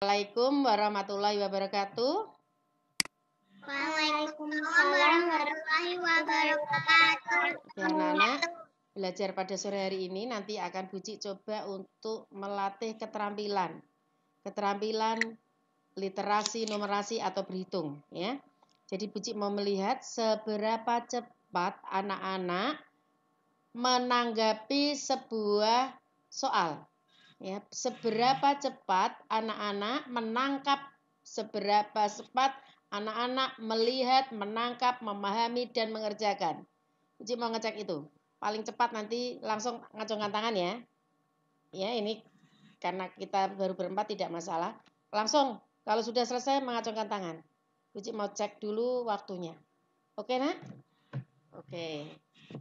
Assalamualaikum warahmatullahi wabarakatuh. Waalaikumsalam warahmatullahi wabarakatuh. Ya, anak-anak, belajar pada sore hari ini nanti akan Buci coba untuk melatih keterampilan. Keterampilan literasi, numerasi atau berhitung, ya. Jadi Buci mau melihat seberapa cepat anak-anak menanggapi sebuah soal. Ya, seberapa cepat anak-anak menangkap seberapa cepat anak-anak melihat, menangkap, memahami dan mengerjakan. Uji mau ngecek itu. Paling cepat nanti langsung ngacungkan tangan ya. Ya, ini karena kita baru berempat tidak masalah. Langsung kalau sudah selesai mengacungkan tangan. Uji mau cek dulu waktunya. Oke, Nak? Oke.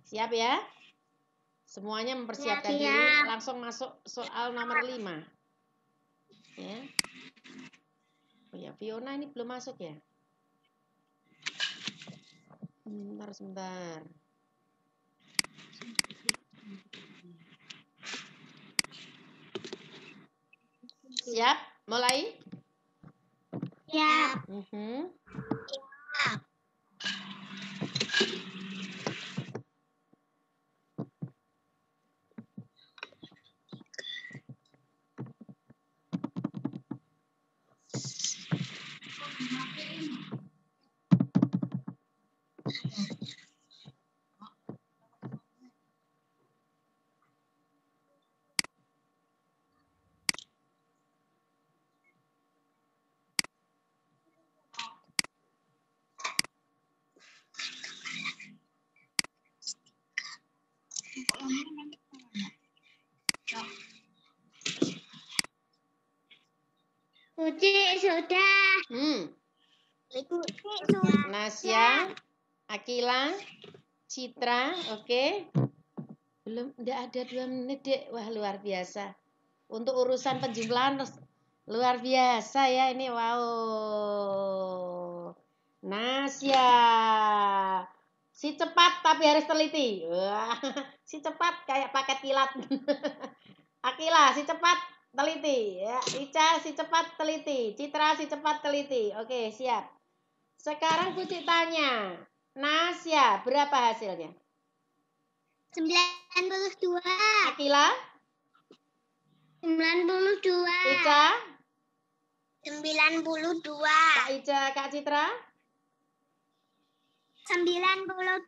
Siap ya? Semuanya mempersiapkan Ya, diri. siap. Langsung masuk soal nomor 5. Ya. Oh ya, Fiona ini belum masuk ya? Sebentar, sebentar. Siap? Mulai? Ya, Mhm. Uji sudah. Hmm. Sudah. Nasya, Akila, Citra, oke. Belum, enggak ada dua menit, Dek. Wah, luar biasa. Untuk urusan penjumlahan, luar biasa ya ini. Wow. Nasya. Si cepat tapi harus teliti. Wah, si cepat kayak paket kilat. Akila, si cepat teliti. Ya, Ica, si cepat teliti. Citra, si cepat teliti. Oke, siap. Sekarang Kuci tanya, Nasya, berapa hasilnya? 92. Akila, 92. Ica, 92. Kak Ica, Kak Citra? 92.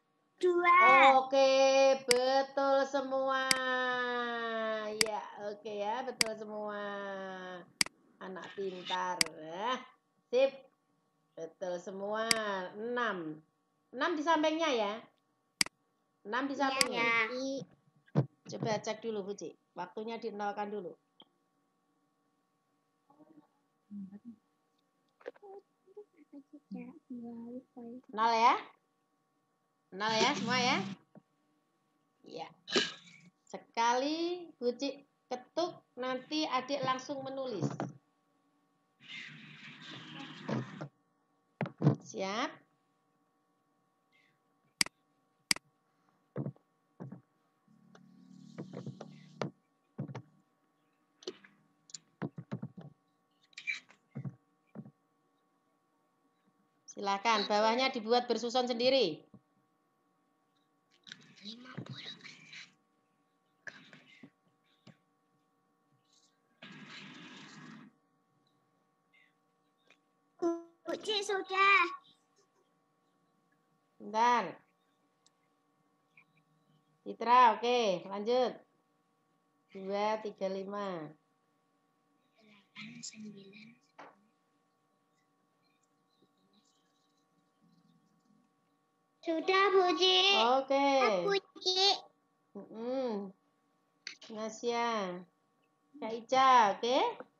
Oke, betul semua. Ya, oke ya, betul semua. Anak pintar. Ya. Sip. Betul semua. 6. 6 di sampingnya ya. 6 di sampingnya. Ya. Coba cek dulu, Buci. Waktunya dinolkan dulu. Nol ya? Nol ya semua ya? Iya. Sekali Buci ketuk, nanti adik langsung menulis. Siap? Silakan, bawahnya dibuat bersusun sendiri. Uji sudah. Bentar. Citra, oke, lanjut. Dua, tiga, lima. Sudah, Buji. Oke. Buji. Mm-mm. Nasya. Kak Ica, oke?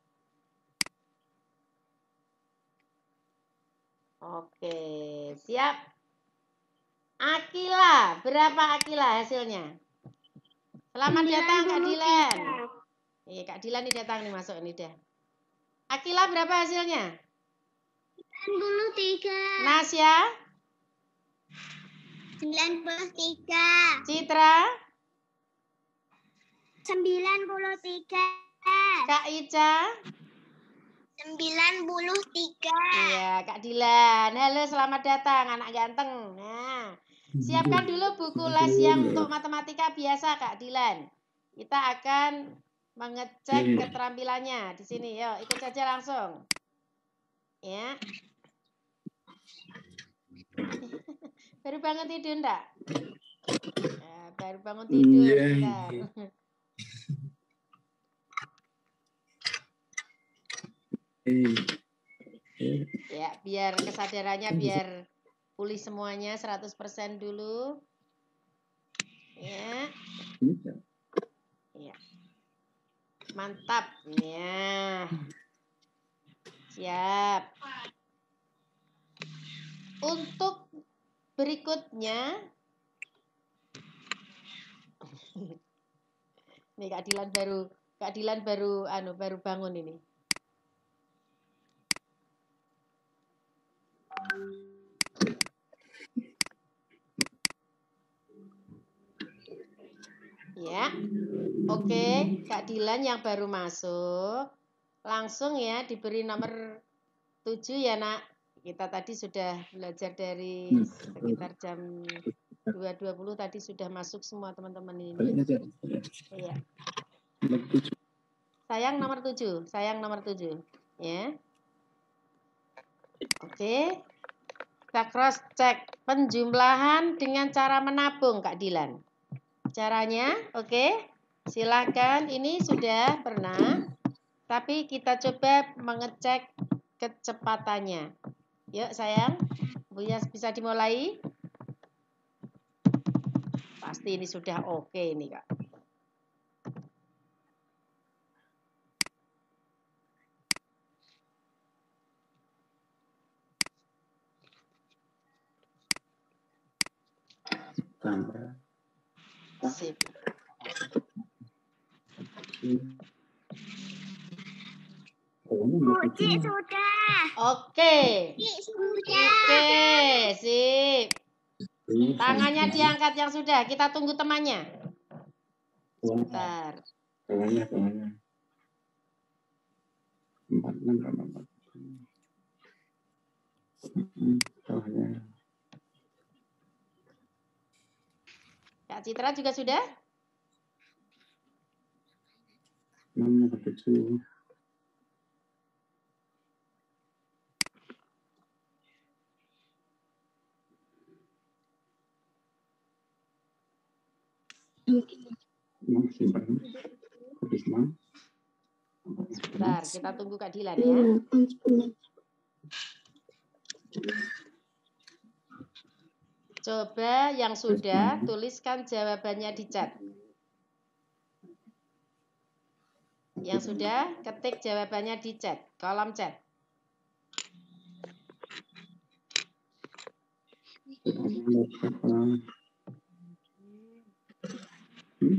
Oke, siap. Akila, berapa Akila hasilnya? Selamat datang Kak Dilan. Iya, Kak Dilan ini datang nih masuk ini dah. Akila berapa hasilnya? 93. Nasya, 93. Citra, 93. Kak Ica, tiga. Iya, Kak Dilan. Halo, selamat datang anak ganteng. Nah, siapkan dulu buku les yang untuk matematika biasa, Kak Dilan. Kita akan mengecek Hmm. keterampilannya di sini. Yuk, ikut saja langsung. Ya. baru bangun tidur enggak? Ya, baru bangun tidur. Iya, bentar. iya. Eh, eh, Ya, biar kesadarannya biar pulih semuanya 100% dulu. Ya, bisa. mantap. Ya. Siap. Untuk berikutnya Nih Kak Dilan baru Kak Dilan baru anu baru bangun ini. Ya. Oke, Kak Dilan yang baru masuk. Langsung ya diberi nomor 7 ya, Nak. Kita tadi sudah belajar dari Hmm. sekitar jam 2.20 tadi sudah masuk semua teman-teman ini. Iya. Nomor tujuh. Sayang nomor 7, sayang nomor 7. Ya. Oke. Kita cross check penjumlahan dengan cara menabung Kak Dilan. Caranya, oke. Silakan. Ini sudah pernah. Tapi kita coba mengecek kecepatannya. Yuk sayang. Buya bisa dimulai. Pasti ini sudah oke ini Kak. Tambah. Sip. Sudah. Oke. Sudah. Oke, sip. Tangannya diangkat yang sudah. Kita tunggu temannya. Wah, Bentar. tangannya, tangannya. Empat, enam, empat, empat. Hmm, tangannya. Kak Citra juga sudah? Enam, nomor tujuh. Enam, simpan. Habis enam. Bentar, kita tunggu Kak Dilan ya. Coba yang sudah tuliskan jawabannya di chat. Yang sudah ketik jawabannya di chat, kolom chat. Hmm?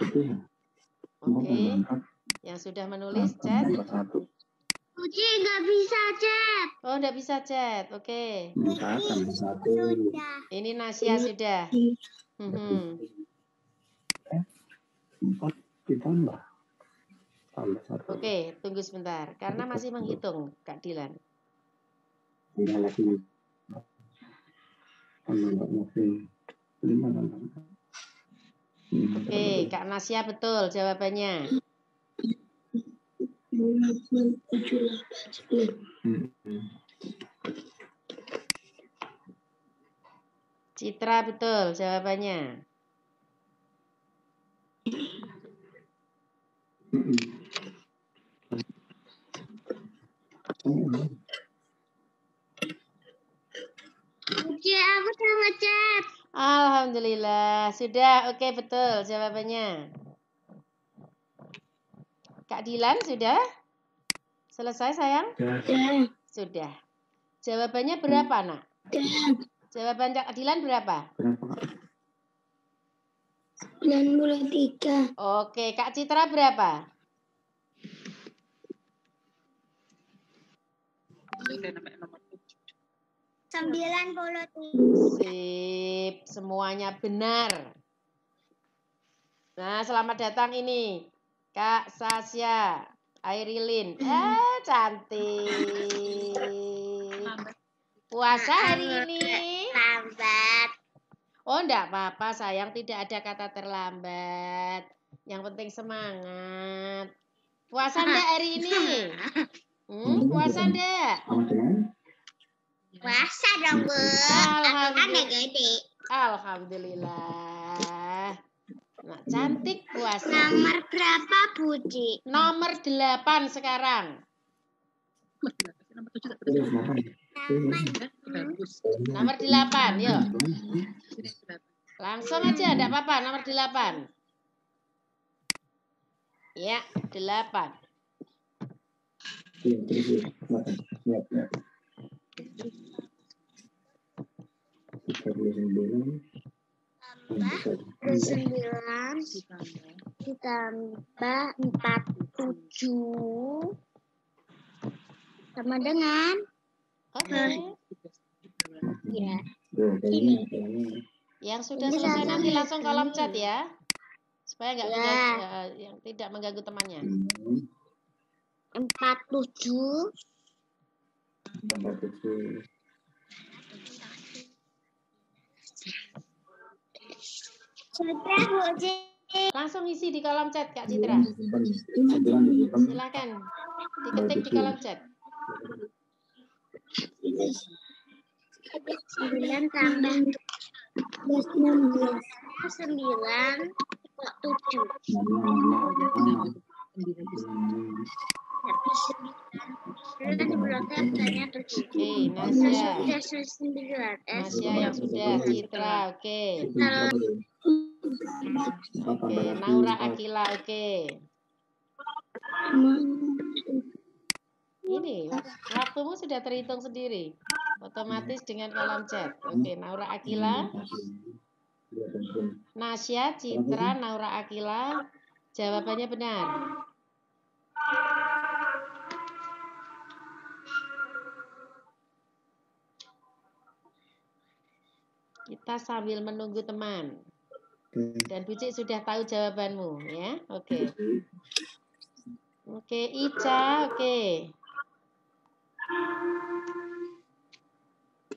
Oke, berangkat. yang sudah menulis chat. Cik nggak bisa chat. Oh, enggak bisa chat. Oke. Satu. Nomor satu. Ini Nasya sudah. Mhm. Empat ditambah. Tambah satu. Oke, tunggu sebentar. Karena masih menghitung, Kak Dilan. Tinggal lagi. Tambah tambah. Hmm, Oke, Kak Nasya betul jawabannya. Hmm. Citra betul jawabannya. Cik aku udah. Alhamdulillah, sudah oke betul jawabannya. Kak Dilan sudah? Selesai sayang? Ya. Sudah. Jawabannya berapa, Nak? Jawaban Kak Dilan berapa? Berapa kak? 93. Oke, Kak Citra berapa? Sembilan puluh tiga. Sip, semuanya benar. Nah, selamat datang ini Kak Sasya. Airilin. Eh, cantik. Puasa hari ini. Lambat. Oh, enggak apa-apa sayang, tidak ada kata terlambat. Yang penting semangat. Puasa enggak hari ini? Hmm, puasa enggak? Puasa dong, Bu. Alhamdulillah. Kan gede. Alhamdulillah. Nah, cantik puasa. Nomor berapa, Budi? Nomor 8 sekarang. Nomor 8, yuk. Langsung aja, enggak apa-apa. Nomor 8. Ya, 8. Iya, sembilan. Sembilan ditambah empat tujuh sama dengan Oke. ya Tuh, kayaknya, kayaknya. Yang sudah Ini selesai nanti langsung kolom ini. chat ya. Supaya enggak Ya. mengganggu, eh, yang tidak mengganggu temannya. Empat tujuh tambah tujuh. Citra Langsung isi di kolom chat Kak Citra. Silakan diketik di kolom chat. Sembilan tambah 16. 9 kok tujuh. Oke, Nah, Nasya. yang sudah, Citra, oke. Oke, Naura. Akila, oke. Ini waktumu sudah terhitung sendiri. Otomatis dengan kolom chat. Oke, Naura Akila. Nasya, Citra, Naura Akila. Jawabannya benar. Kita sambil menunggu teman. Oke. Dan Bucik sudah tahu jawabanmu, ya. Oke. Oke, Ica, oke.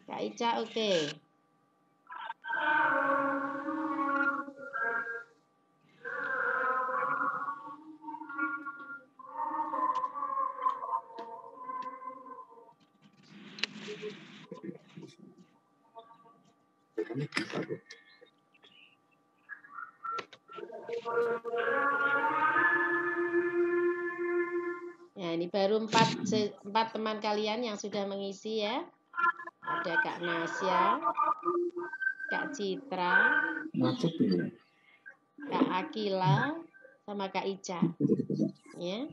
Kak Ica, oke. Ya, ini baru empat, empat teman kalian yang sudah mengisi ya. Ada Kak Nasya, Kak Citra. Kak Akila, sama Kak Ica. Ya.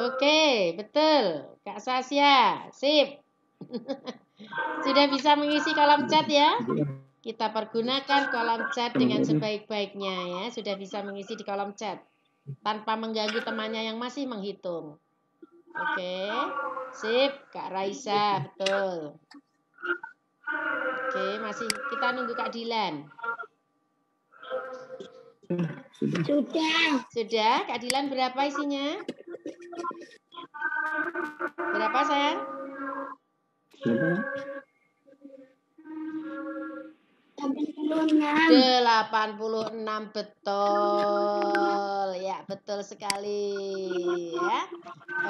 Oke, betul. Kak Sasya, sip. Sudah bisa mengisi kolom chat ya? Kita pergunakan kolom chat dengan sebaik-baiknya ya. Sudah bisa mengisi di kolom chat tanpa mengganggu temannya yang masih menghitung. Oke, sip, Kak Raisa, betul. Oke, masih kita nunggu Kak Dilan. Sudah. sudah Sudah, Kak Dilan berapa isinya? Berapa sayang? Siapa? delapan puluh 86 enam betul. Ya, betul sekali ya.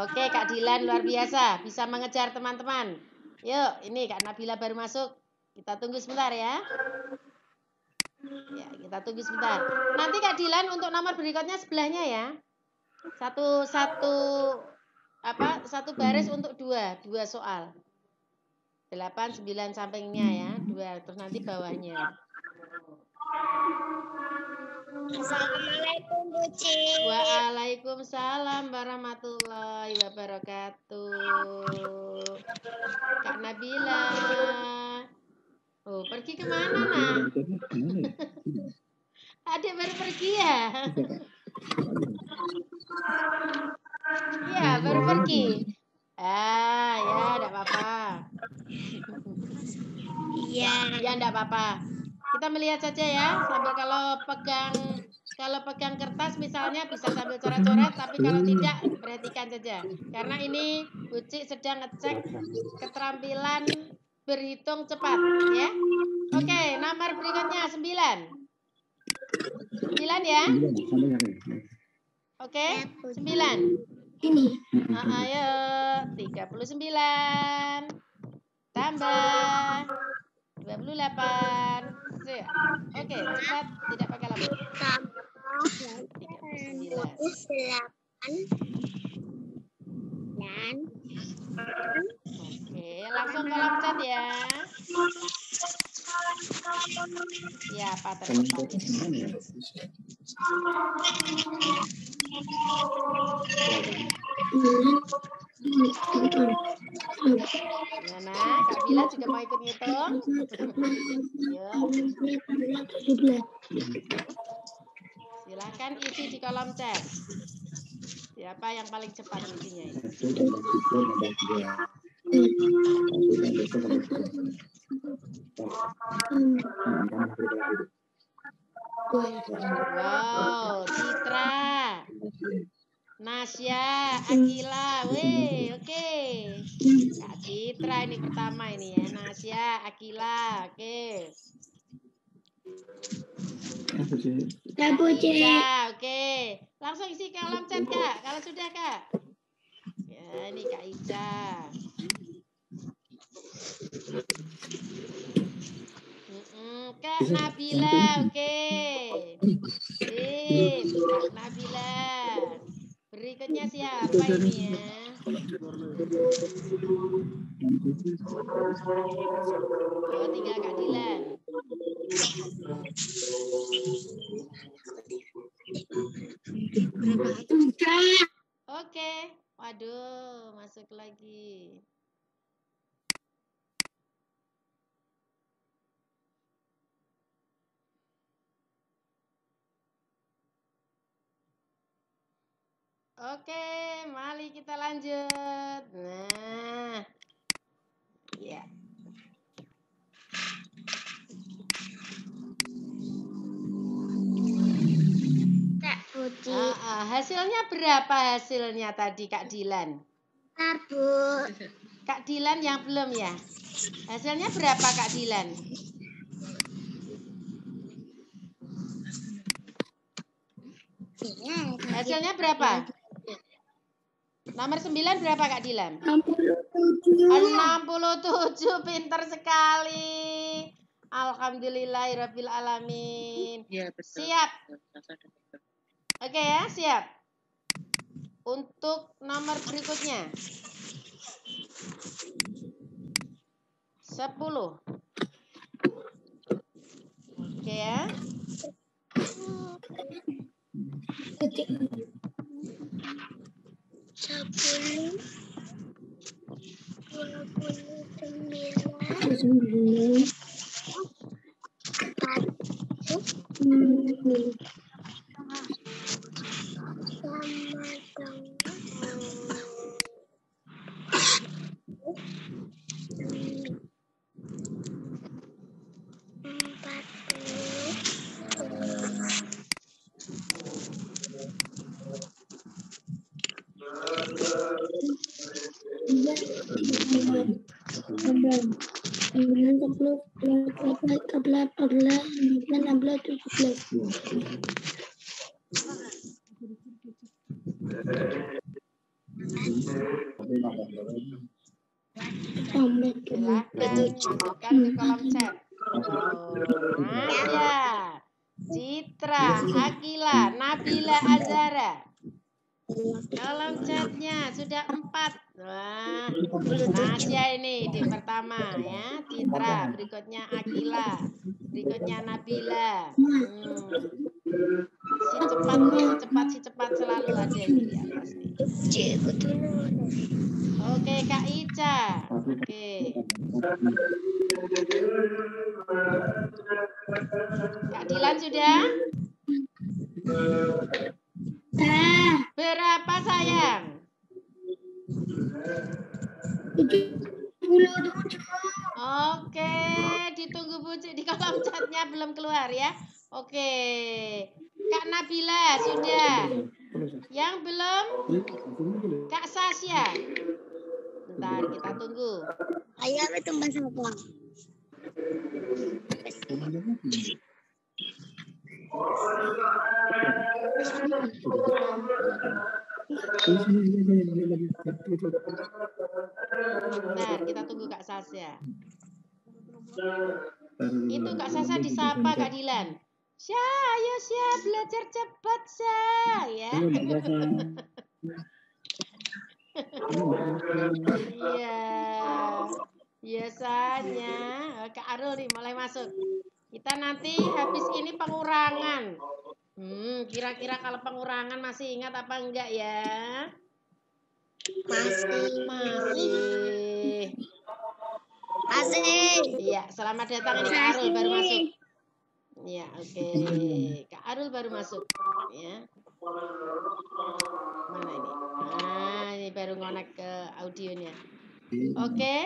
Oke, Kak Dilan luar biasa, bisa mengejar teman-teman. Yuk, ini Kak Nabila baru masuk. Kita tunggu sebentar ya. Ya, kita tunggu sebentar. Nanti Kak Dilan untuk nomor berikutnya sebelahnya ya. Satu satu apa? Satu baris untuk dua, dua soal. 8 9 sampingnya ya, dua terus nanti bawahnya. Assalamualaikum Buci Waalaikumsalam warahmatullahi wabarakatuh. Kak Nabila. Oh, pergi ke mana, Nak? Adik baru pergi ya? Iya, baru pergi. Ah, ya, enggak apa-apa. Iya. Ya, enggak apa-apa. Kita melihat saja ya, sambil kalau pegang kalau pegang kertas misalnya bisa sambil coret-coret, tapi kalau tidak perhatikan saja. Karena ini Buci sedang ngecek keterampilan berhitung cepat, ya. Oke, nomor berikutnya 9. 9 ya. Sembilan, ini. Oke, 9. Ini. Ah, ayo, 39. Tambah 28. Siap. Oke, cepat, tidak pakai lama. Tambah 39. delapan. Dan. Oke, langsung kolom chat ya. Ya, gimana ya? Gimana? Kak Bila juga mau ikut ngitung? Silakan isi di kolom chat. Siapa yang paling cepat isinya ini? Wow, Citra. Nasya, Akila, weh, oke. Kak Citra ini pertama ini ya, Nasya, Akila, oke. Ica, oke. Langsung isi kolom chat kak, kalau sudah kak. Ya, ini Kak Ica. Kak Nabila, oke. Sip, Kak Nabila. Berikutnya siapa ini ya? Oh, tinggal Kak Dilan. Oke. Waduh, masuk lagi. Oke, mari kita lanjut. Nah, ya. Tak putih. Ah, ah, hasilnya berapa hasilnya tadi Kak Dilan? Tabu. Kak Dilan yang belum ya? Hasilnya berapa Kak Dilan? Hasilnya berapa? Nomor 9 berapa Kak Dilan? 67, pinter sekali. Alhamdulillahirabbil alamin. Iya betul. Siap. Oke ya, siap. Untuk nomor berikutnya. 10. Oke ya. Sepuluh. Dua puluh sembilan. Satu. Sama dengan Sembilan Citra, Akila, Nabila, Azara. Kolom chatnya sudah empat. Wah, Nasya ini di pertama ya, Citra, berikutnya Akila, berikutnya Nabila. Hmm. Si cepat nih, cepat si cepat selalu ada ini di atas nih. Cikgu dulu. Oke, Kak Ica. Oke. Kak Dilan sudah? Dah. Berapa sayang? Oke, ditunggu bujuk di kolom chatnya belum keluar ya. Oke, Kak Nabila sudah. Yang belum Kak Sasya. Bentar kita tunggu. Ayo itu mas apa? Bentar kita tunggu Kak Sasya. Itu Kak Sasya disapa Kak Dilan. Sya, ayo Sya, belajar cepat Sya, ya. Iya. Biasanya Kak Arul nih mulai masuk. Kita nanti habis ini pengurangan. Hmm, kira-kira kalau pengurangan masih ingat apa enggak ya? Masih. Masih. Masih. Iya, selamat datang ini Kak Arul baru masuk. Iya, oke. Kak Arul baru masuk, ya. Mana ini? Nah, ini baru ngonek ke audionya. Oke.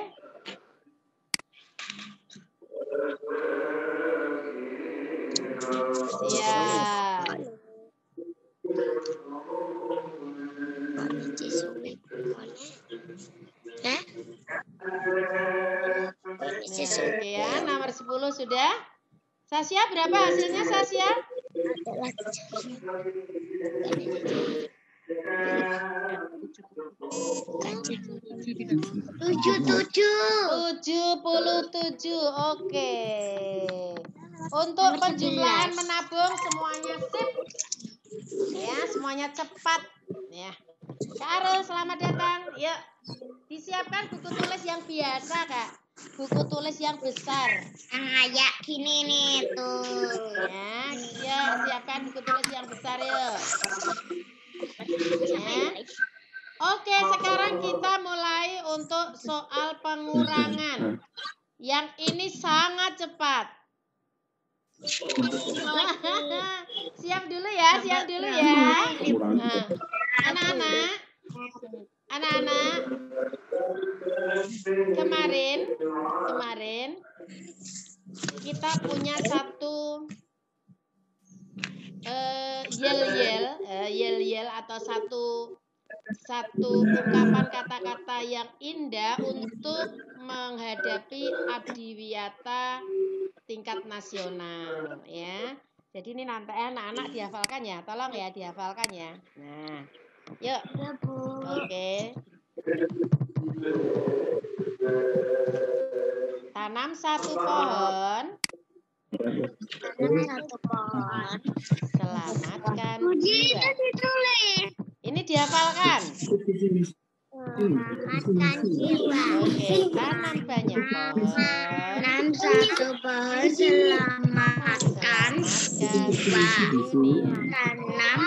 Siap. Hah? Oke ya, nomor 10 sudah. Sasya berapa hasilnya Sasya? Tujuh tujuh. 77. Oke. Untuk penjumlahan menabung semuanya sip. Ya, semuanya cepat. Ya. Arul, selamat datang. Yuk. Disiapkan buku tulis yang biasa, Kak. Buku tulis yang besar. Yang kayak gini nih tuh. Ya, ya, siapkan buku tulis yang besar yuk. Ya. Oke, sekarang kita mulai untuk soal pengurangan. Yang ini sangat cepat. siap dulu ya, siap dulu ya. Nah, Anak-anak, anak-anak, kemarin, kemarin kita punya satu eh, yel-yel, eh, yel-yel atau satu satu ungkapan kata-kata yang indah untuk menghadapi adiwiyata tingkat nasional ya. Jadi ini nanti anak-anak dihafalkan ya, tolong ya dihafalkan ya. Nah, yuk, Ya bu. oke. Tanam satu pohon, Satu pohon. selamatkan jiwa. Ini dihafalkan. Selamatkan jiwa. Oke, tanam banyak pohon. Tanam satu pohon selamatkan jiwa. Tanam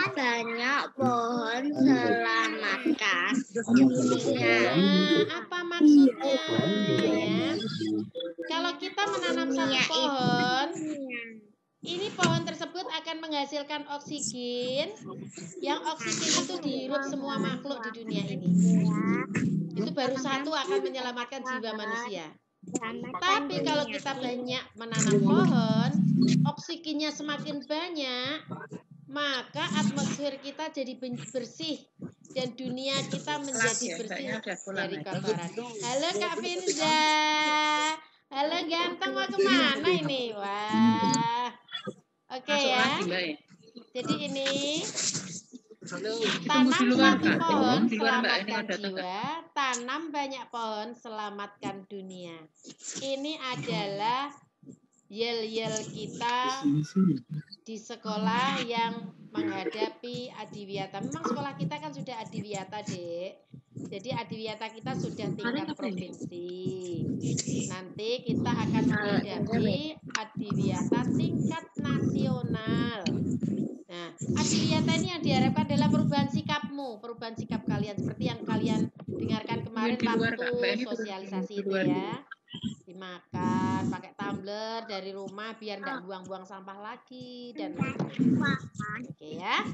pohon selamatkan. Dunia. Nah, apa maksudnya? ya? Kalau kita menanam satu Dunia pohon, ini pohon tersebut akan menghasilkan oksigen. Yang oksigen itu dihirup semua makhluk di dunia ini. Itu baru satu akan menyelamatkan jiwa manusia. Tapi kalau kita banyak menanam pohon, oksigennya semakin banyak, maka atmosfer kita jadi bersih dan dunia kita menjadi bersih dari kotoran. Halo Kak Finda. Halo ganteng mau ke mana ini? Wah. Oke ya. Jadi ini tanam satu pohon selamatkan jiwa, tanam banyak pohon selamatkan dunia. Ini adalah yel-yel kita di sekolah yang menghadapi adiwiyata. Memang sekolah kita kan sudah adiwiyata, Dek. Jadi adiwiyata kita sudah tingkat provinsi. Nanti kita akan menghadapi adiwiyata tingkat nasional. Nah, adiwiyata ini yang diharapkan adalah perubahan sikapmu, perubahan sikap kalian seperti yang kalian dengarkan kemarin waktu sosialisasi itu ya. Di dimakan pakai tumbler dari rumah biar nggak buang-buang sampah lagi dan. Oke ya.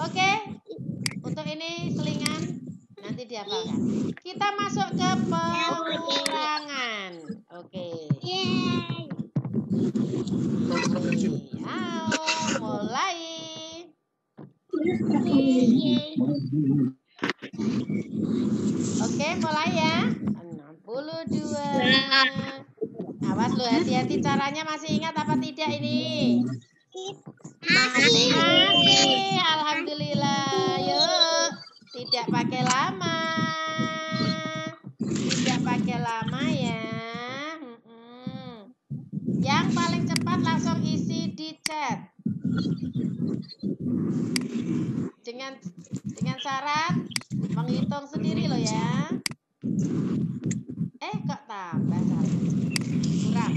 Oke. Untuk ini selingan nanti dihafalkan. Kita masuk ke pengurangan. Oke. Ayo, mulai. Oke, mulai ya. 62. Awas lo hati-hati caranya masih ingat apa tidak ini? Masih. Masih, alhamdulillah. Yuk, tidak pakai lama. Tidak pakai lama ya. Yang paling cepat langsung isi di chat. Dengan dengan syarat menghitung sendiri loh ya. Eh, kok tambah salah? Kurang.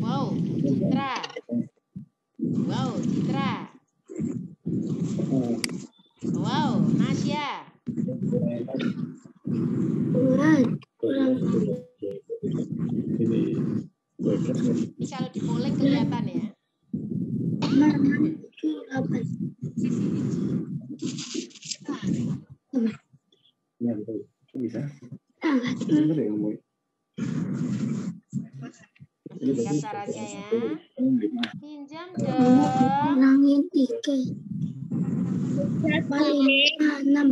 Wow, Citra. Wow, Citra. Wow, Nasya. Kurang. Kurang. Ini dua belas kan? Ini kalau di polling kelihatan ya. Mana? Apa? Ya, betul. Bisa. Sangat. Bener ya ngomong. Ini Lihat bagus. caranya ya. Lima. Pinjam dong. Kurangin tiga. Paling enam.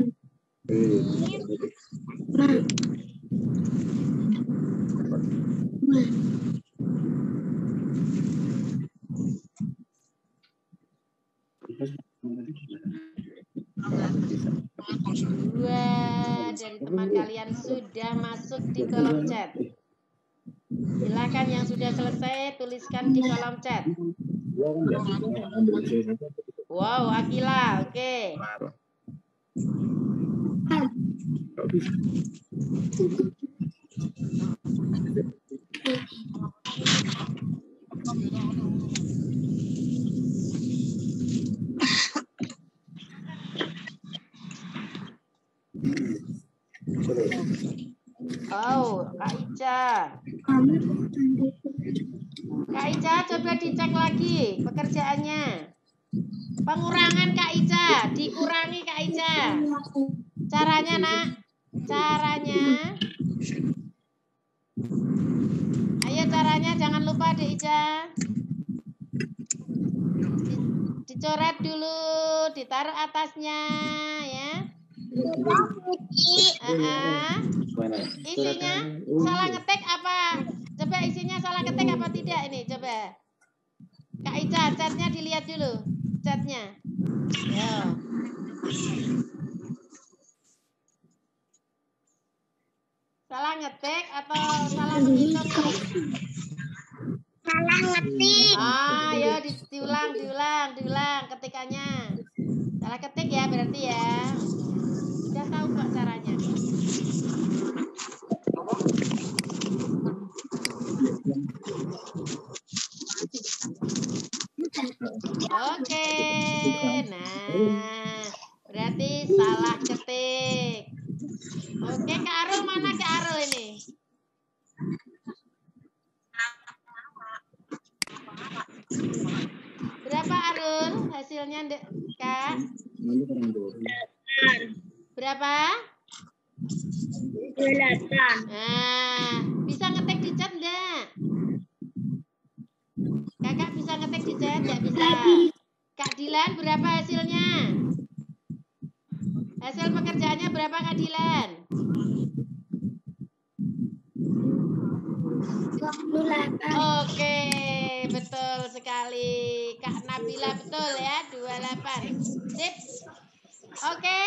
Eh, Nah. Dua. Bisa. Dua dari teman kalian sudah masuk di kolom chat. Silakan yang sudah selesai tuliskan di kolom chat. Gua kan nggak bisa ambil C satu. Wow, Akila, oke. Bisa. Sudah. Oh, Kak Ica. Kamu Kak Ica, coba dicek lagi pekerjaannya. Pengurangan Kak Ica, dikurangi Kak Ica. Caranya, Nak. Caranya. Ayo caranya jangan lupa Dek Ica. Di- Dicoret dulu, ditaruh atasnya ya. Ah. Mana? Isinya salah ngetik apa? Coba isinya salah ngetik apa tidak ini? Coba. Kak Ica, catnya dilihat dulu. Catnya. Yo. Salah ngetik atau salah menghitung salah ngetik. Ah, ya di, diulang, diulang, diulang ketikannya. Salah ketik ya berarti ya. Udah tahu kok caranya. Oke, nah berarti salah ketik. Oke, Kak Arul mana Kak Arul ini? Berapa Arul hasilnya Dek Kak? Berapa? Delapan. Nah, bisa ngetik di chat enggak? Bisa ngetik di chat enggak bisa? Kak Dilan berapa hasilnya? Hasil pekerjaannya berapa Kak Dilan? Delapan. Oke, betul sekali. Kak Nabila betul ya, 28. Sip. Oke.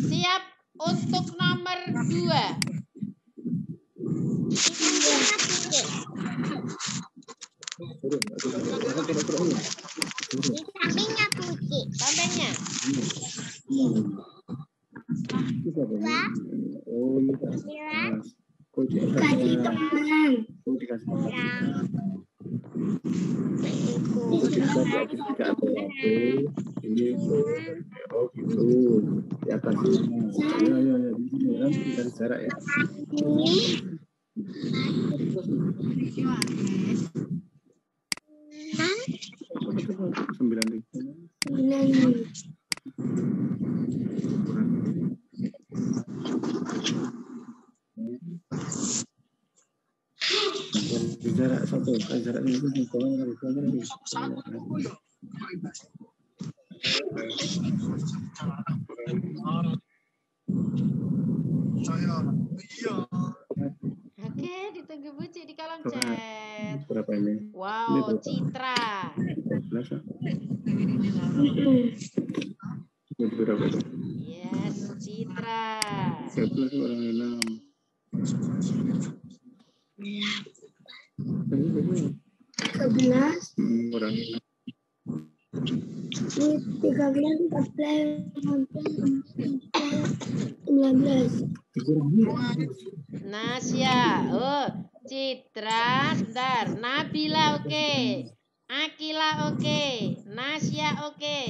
Siap untuk nomor 2. Turun. Sampingnya ini? Oh, ini kan. Sembilan. Teman. Ini. Di ini. Ya ya ya. Di sini kan ya. Sembilan jarak satu, jarak kawan Oke, ditunggu Buci di kolom chat. Berapa ini? Wow, Citra. Yes, Citra. Orang enam. Sebelas. Hmm, Orang enam. Tiga belas, empat belas, lima belas. Nasya. Oh, Citra. Sebentar. Nabila oke. Akila oke. Nasya oke.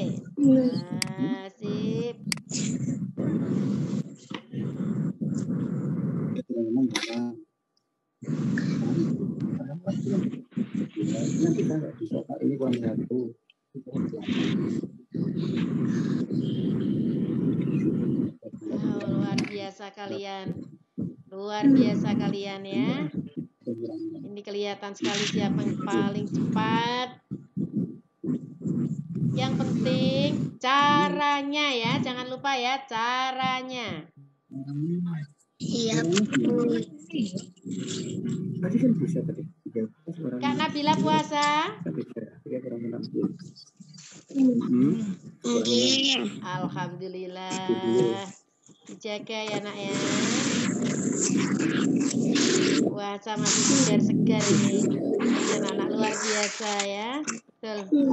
Satu. Wow, luar biasa kalian. Luar biasa kalian ya. Ini kelihatan sekali siapa yang paling cepat. Yang penting caranya ya, jangan lupa ya caranya. Iya. Tadi kan bisa tadi. Kak Nabila puasa? Hmm. Alhamdulillah. Dijaga ya nak ya. Puasa masih segar-segar ini. Dan anak luar biasa ya. Betul.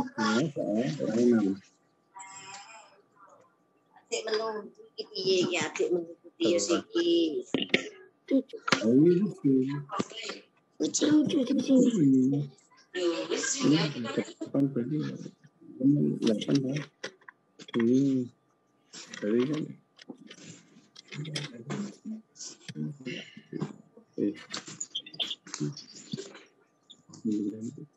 Adik menunggu piye iki adik menunggu piye siki berarti delapan ya. Ini dari kan. Eh.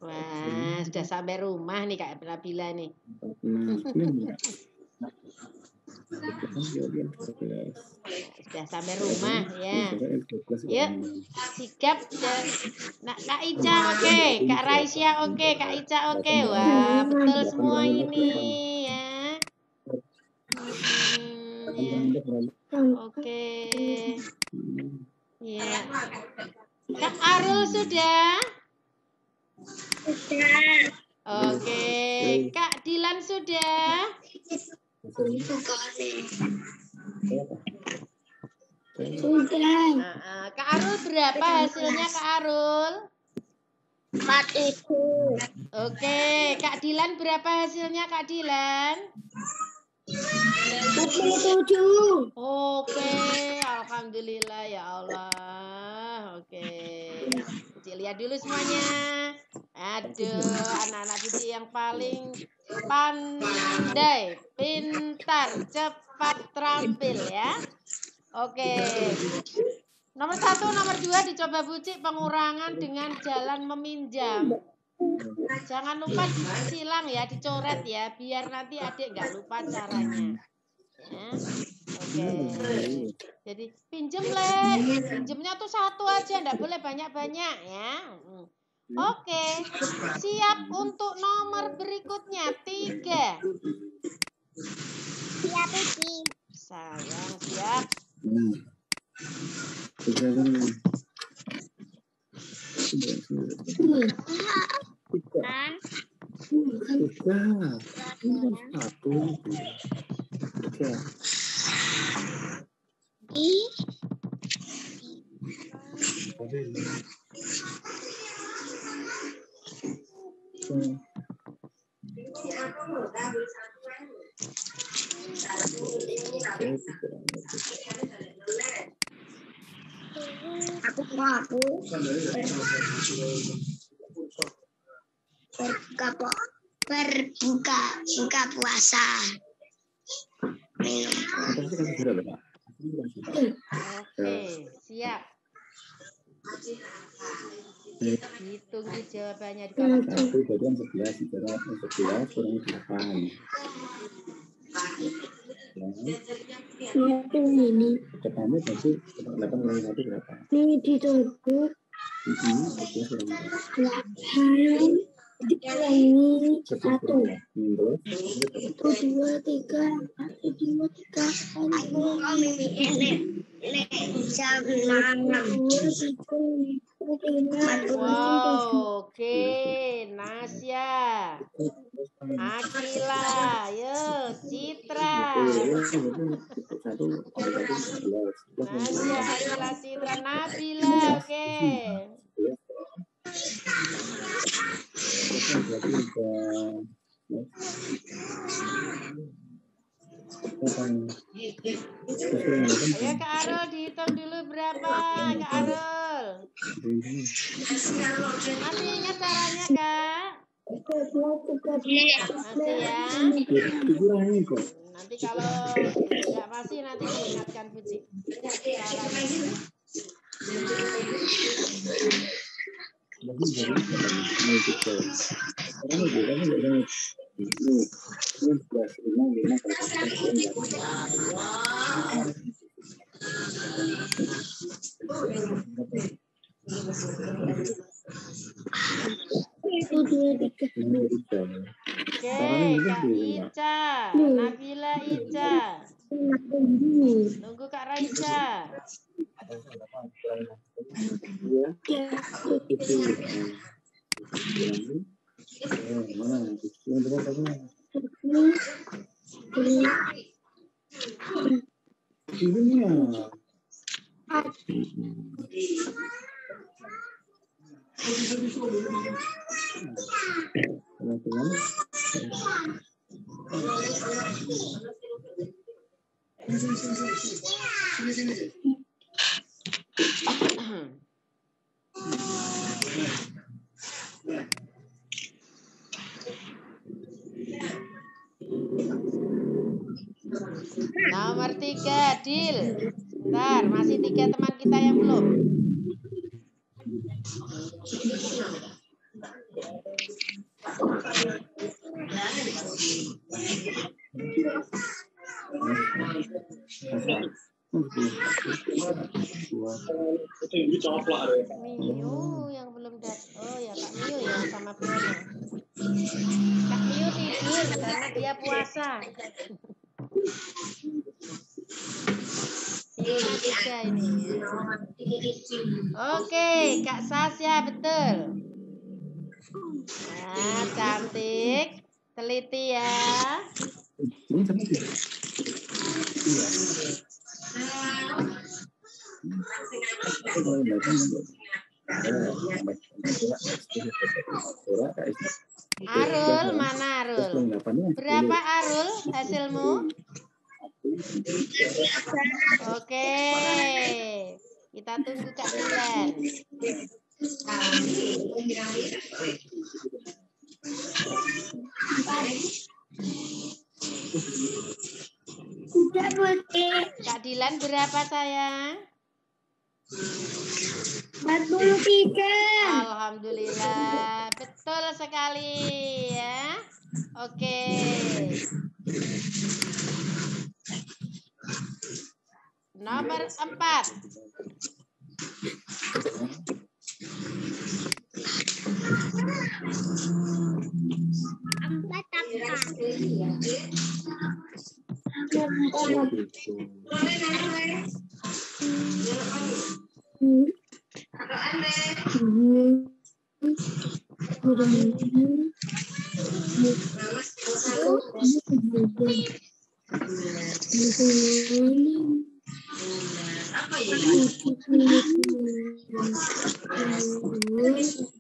Wah, sudah sampai rumah nih Kak Nabila nih. Sudah sampai rumah ya. Yuk. Sigap dan nah, Kak Ica oke, Kak Raisya oke, Kak Ica oke. Wah, betul semua ini ya. Hmm, ya. Oke. Ya. Kak Arul sudah? Oke. Kak Dilan sudah? Sudah. Nah, Kak Arul berapa hasilnya Kak Arul? Empat itu. Oke, Kak Dilan berapa hasilnya Kak Dilan? Empat puluh tujuh. Oke, alhamdulillah ya Allah. Lihat dulu semuanya. Aduh, anak-anak Cici yang paling pandai, pintar, cepat terampil ya. Oke. Nomor satu, nomor dua dicoba bucik pengurangan dengan jalan meminjam. Jangan lupa disilang ya, dicoret ya, biar nanti adik nggak lupa caranya. Ya. Oke. Jadi pinjem le, pinjemnya tuh satu aja, nggak boleh banyak-banyak ya. Mm. Oke, siap untuk nomor berikutnya tiga. Siap ini. Sayang siap. Nah. Tiga kan. Tiga. Tiga. Tiga. Ini kan satu. Tiga. Tiga. Aku aku berbuka berbuka buka puasa. Siap. Ditunggu jawabannya di chat. Satu. Ya, ini. depannya berarti delapan satu berapa? Ini delapan dikurangi sebelas satu. Satu dua tiga satu dua tiga satu dua Wow, oke, Nasya, Akila, yo, Citra, satu, satu, sebelas. Nasya, Akila, Citra, Nabila, oke. Terus Ayo Kak Arul dihitung dulu berapa, Kak Arul. Masih ingat caranya, Kak? Masih ya. Nanti kalau nggak masih nanti diingatkan Puji. Caranya. Oke, Kak Ica, Nabila Ica. Nunggu Kak Raisa. Iya, tiga Nomor tiga, Dil. Bentar, masih tiga teman kita yang belum. Miu yang belum dat. Oh ya Kak Miu ya sama Bruno. Kak Miu tidur karena dia puasa. Tiga ini. Oke, Kak Sasya betul. Nah, cantik. Teliti ya. Ini sama Arul, mana Arul? Berapa Arul hasilmu? Oke. Kita tunggu Kak Dilan. Sudah putih Kak Dilan berapa sayang? tiga. Alhamdulillah. Betul sekali ya. Oke. Nomor empat. Empat apa? apa ya?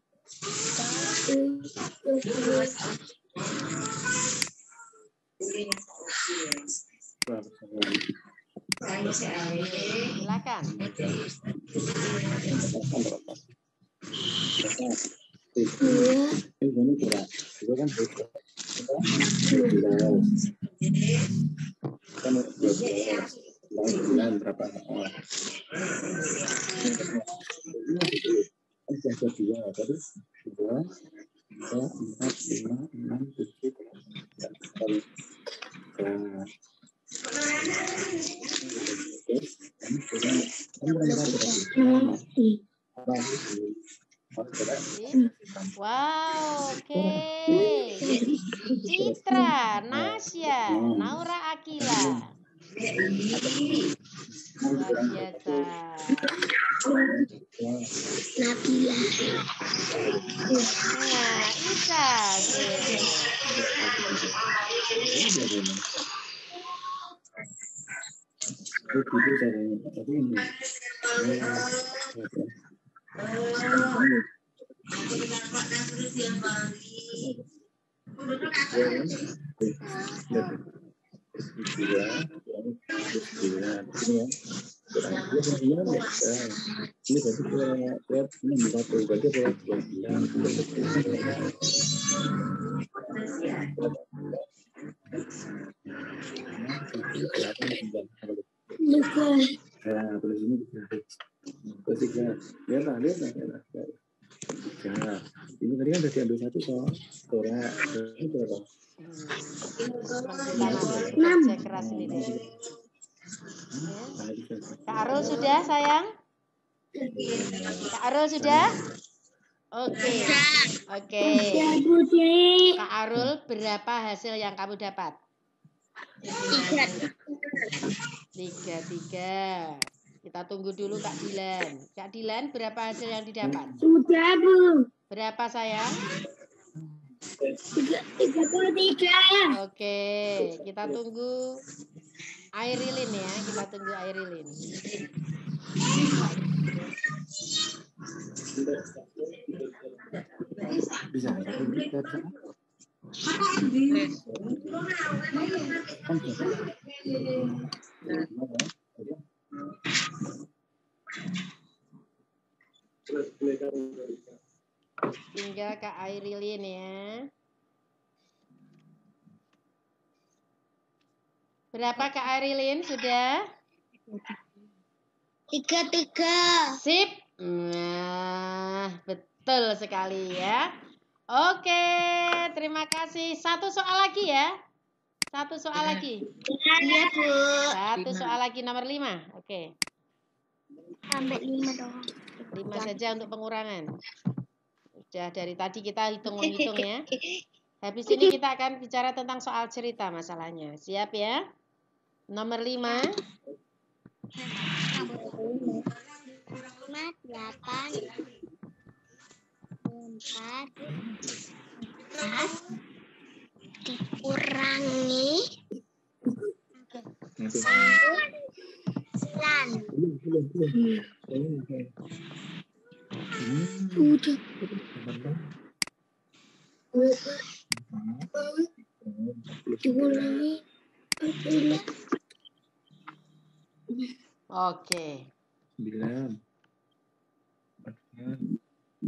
Terus ini tadi kan udah diambil satu. Tora. Ini berapa? Enam. Kak Arul sudah, sayang? Kak Arul sudah? Oke. Oke. Kak Arul, berapa hasil yang kamu dapat? tiga, Tiga, tiga. Kita tunggu dulu Kak Dilan. Kak Dilan, berapa hasil yang didapat? sudah bu, Berapa sayang? tiga, tiga puluh tiga, Oke, kita tunggu Airilin ya. Kita tunggu Airilin. Bisa. Bisa. Tinggal Kak Airilin ya. Berapa Kak Airilin sudah? tiga, tiga, Sip. Nah, betul sekali ya. Oke, terima kasih. Satu soal lagi ya. Satu soal lagi. Iya, Bu. Satu soal lagi nomor lima. Oke. Sampai lima dong. Lima saja untuk pengurangan. Sudah dari tadi kita hitung-hitung ya. Habis ini kita akan bicara tentang soal cerita masalahnya. Siap ya? Nomor 5. Ahmad 8 4 dikurangi. 9 Oke. Okay.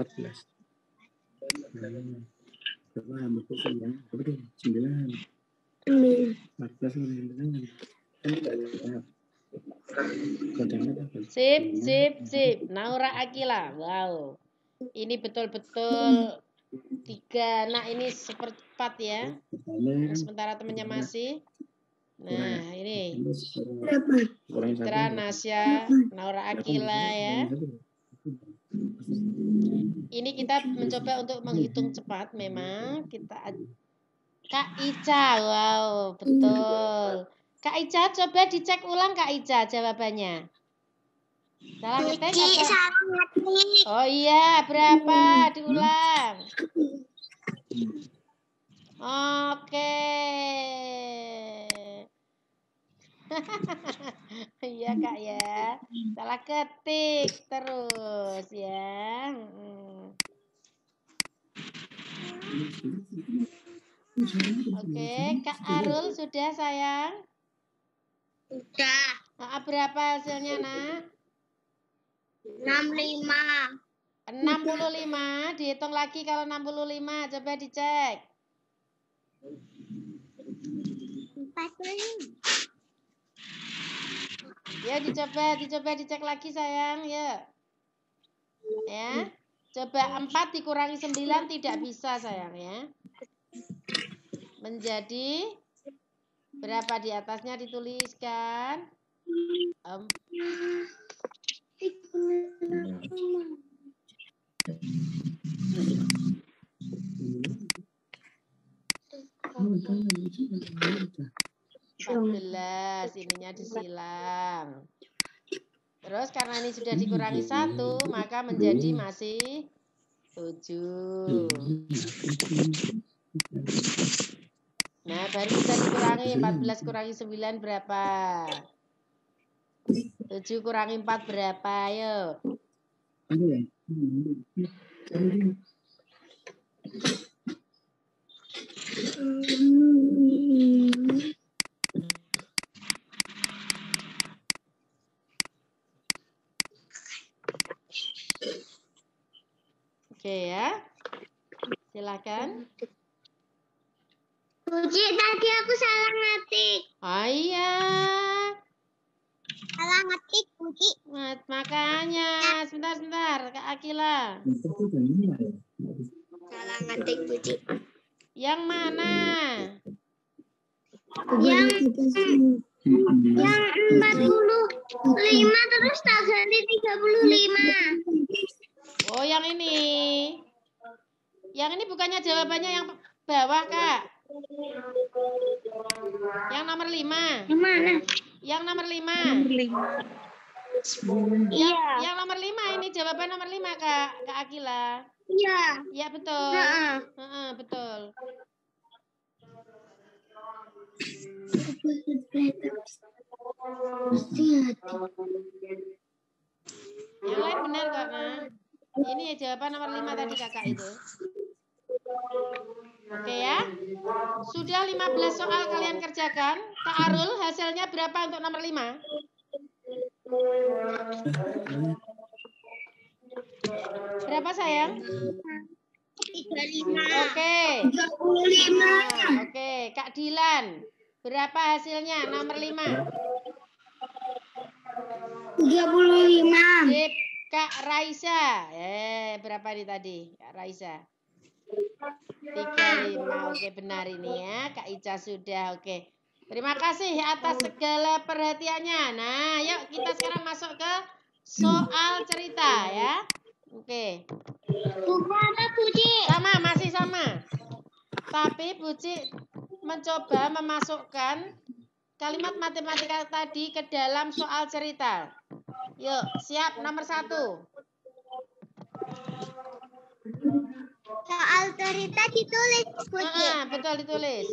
Tadi empat belas. Empat. Empat belas. Hmm. Coba pusing ya. Coba deh, sembilan. Sembilan. Empat belas sama sembilan. Kan tidak? Sip, sip, sip. Naura Akila. Wow. Ini betul-betul tiga. Nah, ini seperempat ya. Sementara temannya masih. Nah, ini. Citra, Nasya, Naura Akila ya. Ini kita mencoba untuk menghitung cepat memang. Kita Kak Ica, wow, betul. Kak Ica, coba dicek ulang Kak Ica jawabannya. Salah ngetik. Oh iya, berapa? Diulang. Oke. Iya kak ya. Salah ketik terus ya. Oke, Kak Arul sudah sayang? Udah. Nah, berapa hasilnya nak? 65. 65, dihitung lagi kalau 65, coba dicek. 45. Ya dicoba, dicoba dicek lagi sayang, ya. Ya. Coba 4 dikurangi 9 tidak bisa sayang ya. Menjadi berapa di atasnya dituliskan? Em, Hmm. 14 ininya disilang. Terus karena ini sudah dikurangi satu, maka menjadi masih 7. Nah, baru bisa dikurangi 14 kurangi 9 berapa? 7 kurangi 4 berapa? Ayo. Hmm. Oke ya. Silakan. Buci tadi aku salah ngetik. Oh iya. Salah ngetik. Mat- Makanya sebentar sebentar Kak Akila. Salah ngetik Buci. Yang mana? Yang yang 45 terus tak ganti 35. Oh, yang ini. Yang ini bukannya jawabannya yang bawah, Kak. Yang nomor 5. Yang mana? Yang nomor 5. Iya. Yang nomor 5 ini jawaban nomor 5, Kak. Kak Akila. Iya. Ya, betul. Heeh. Heeh, betul. Yang lain benar kok, Nah. Ini jawaban nomor 5 tadi Kakak itu. Oke ya. Sudah 15 soal kalian kerjakan. Kak Arul, hasilnya berapa untuk nomor 5? Berapa sayang? 35. Oke. 35. Nah, Oke, Kak Dilan. Berapa hasilnya nomor 5? 35. Sip. Kak Raisa. Eh, berapa nih tadi? Kak Raisa. 35. Oke, benar ini ya. Kak Ica sudah. Oke. Terima kasih atas segala perhatiannya. Nah, yuk kita sekarang masuk ke soal cerita ya. Oke. Bukan Buci. Sama, masih sama. Tapi Buci mencoba memasukkan kalimat matematika tadi ke dalam soal cerita. Yuk, siap nomor satu. Soal cerita ditulis Buci. Ah, betul ditulis.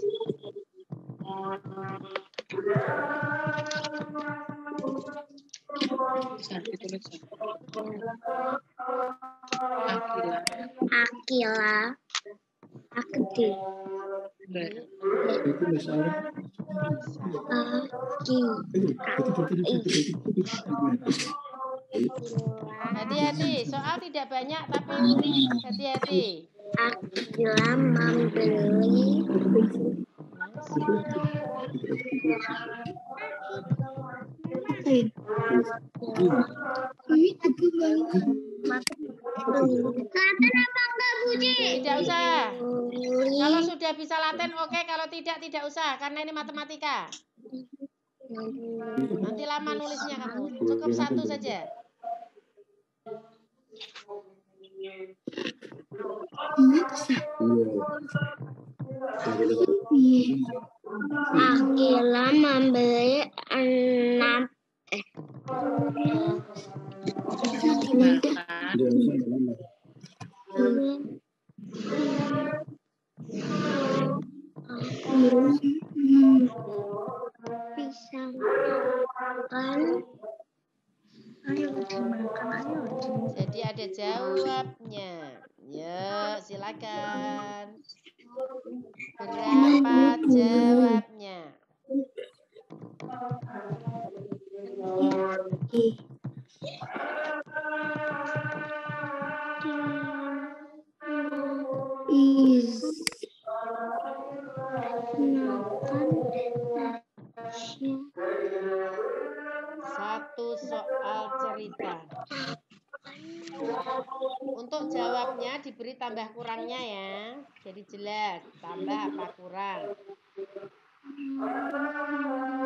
Akila. Akdi. Itu misalnya Aki. Hati-hati, soal tidak banyak tapi hati-hati. Akila membeli Laten apa enggak Buci? Tidak usah. Kalau sudah bisa laten oke, kalau tidak tidak usah karena ini matematika. Nanti lama nulisnya kamu. Cukup satu saja. Iya. Akila membeli enam Jadi ada jawabnya. Ya, silakan. Berapa jawabnya? Is Satu soal cerita. Untuk jawabnya diberi tambah kurangnya ya. Jadi jelas, tambah apa kurang.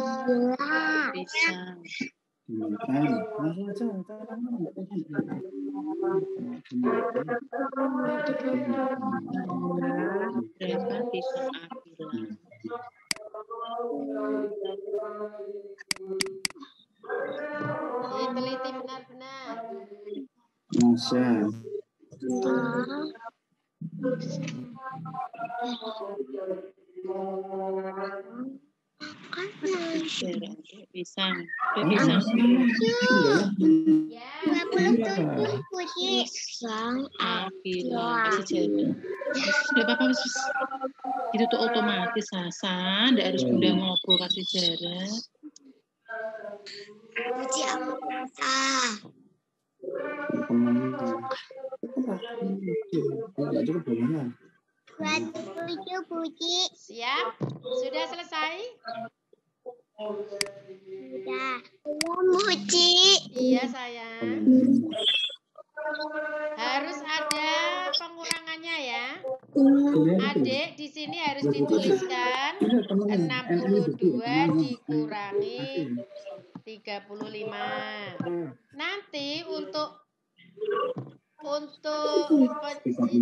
jelas Pisang. Langsung aja. Tangan Pisang. Kasih. Sus. Itu tuh otomatis Hasan. Nggak harus bunda ngobrol kasih jarak. puji apa ah cukup puji Siap? Sudah selesai? Sudah puji Iya, sayang. Harus ada pengurangannya ya. Adik di sini harus dituliskan 62 dikurangi 35. Nanti untuk untuk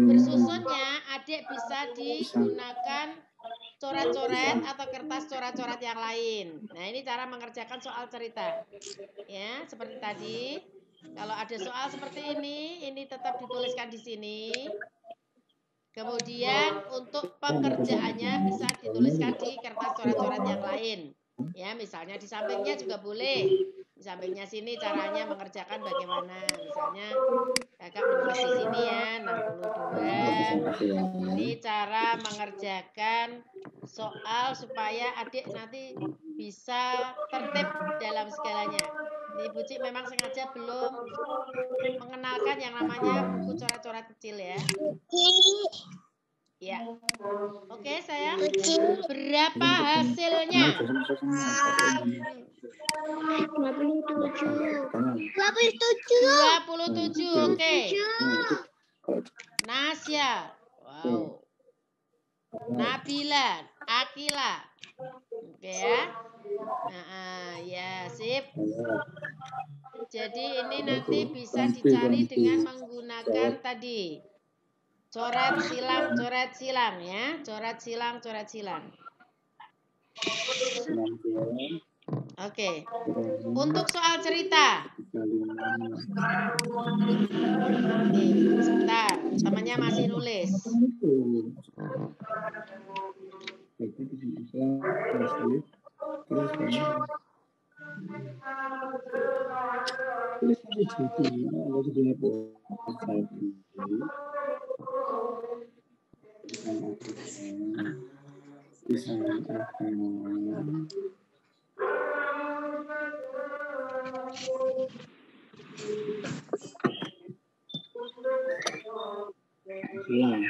bersusunnya adik bisa digunakan coret-coret atau kertas coret-coret yang lain. Nah, ini cara mengerjakan soal cerita. Ya, seperti tadi. Kalau ada soal seperti ini, ini tetap dituliskan di sini. Kemudian untuk pengerjaannya bisa dituliskan di kertas coret-coret yang lain. Ya, misalnya di sampingnya juga boleh. Sampingnya sini caranya mengerjakan bagaimana. Misalnya kakak menulis di sini ya, 62. Ini cara mengerjakan soal supaya adik nanti bisa tertib dalam segalanya. Ini Ibu Cik memang sengaja belum mengenalkan yang namanya buku coret-coret kecil ya. Ya. Oke, sayang. Berapa hasilnya? dua puluh tujuh dua puluh tujuh 27. Oke. Nasya. Wow. Nabila, Akila. Oke ya. Nah, ya, sip. Jadi ini nanti bisa dicari dengan menggunakan tadi coret silang, coret silang ya, coret silang, coret silang. Oke. Untuk soal cerita, nih, sebentar, temannya masih nulis. Ya. Yeah.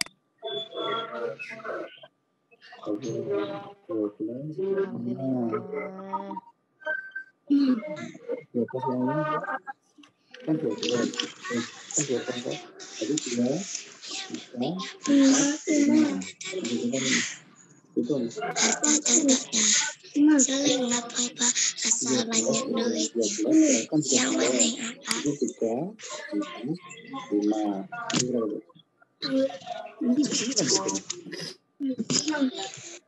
Nah, kan. Kan kan? Selenggak apa asal banyak Kan yang lima.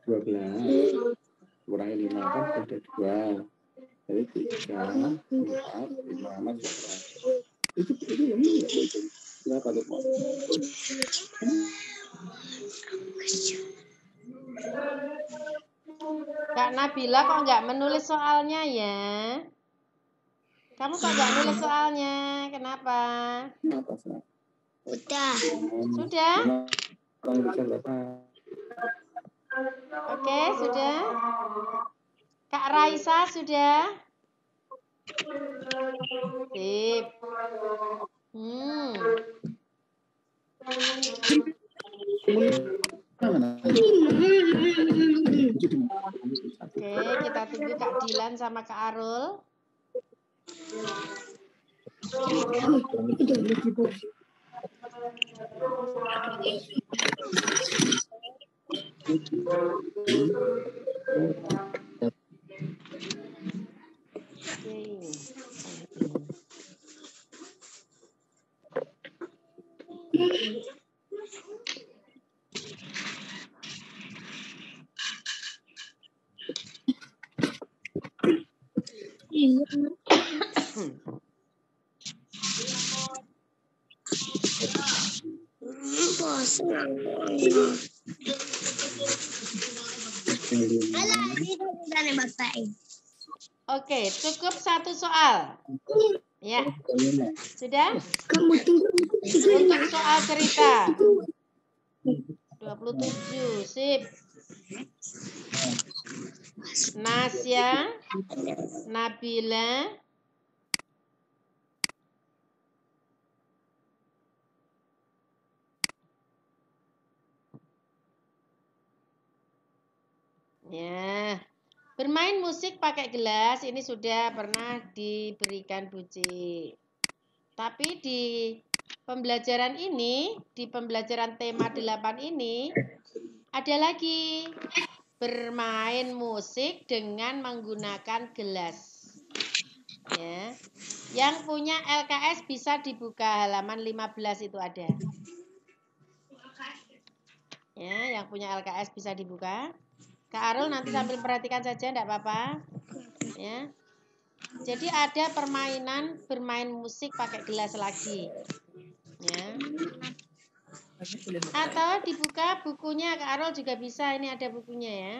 Dua belas. Kurangi lima kan ada dua. Jadi tiga, empat, lima, enam, sebelas. Itu itu yang ini itu. Tuh Pak? Kak Nabila kok nggak menulis soalnya ya? Kamu kok nggak nulis soalnya? Kenapa? Kenapa? Udah Sudah? Oke, sudah. Kak Raisa sudah? Sip. Hmm. Oke, kita tunggu Kak Dilan sama Kak Arul. Oke. Oke, cukup satu soal. Ya, sudah? Untuk soal cerita. 27, sip. Nasya, Nabila, Ya. Bermain musik pakai gelas ini sudah pernah diberikan Buci. Tapi di pembelajaran ini, di pembelajaran tema 8 ini ada lagi bermain musik dengan menggunakan gelas. Ya. Yang punya LKS bisa dibuka halaman 15 itu ada. Ya, yang punya LKS bisa dibuka. Kak Arul nanti sambil perhatikan saja enggak apa-apa. Ya. Jadi ada permainan bermain musik pakai gelas lagi. Ya. Atau dibuka bukunya Kak Arul juga bisa. Ini ada bukunya ya.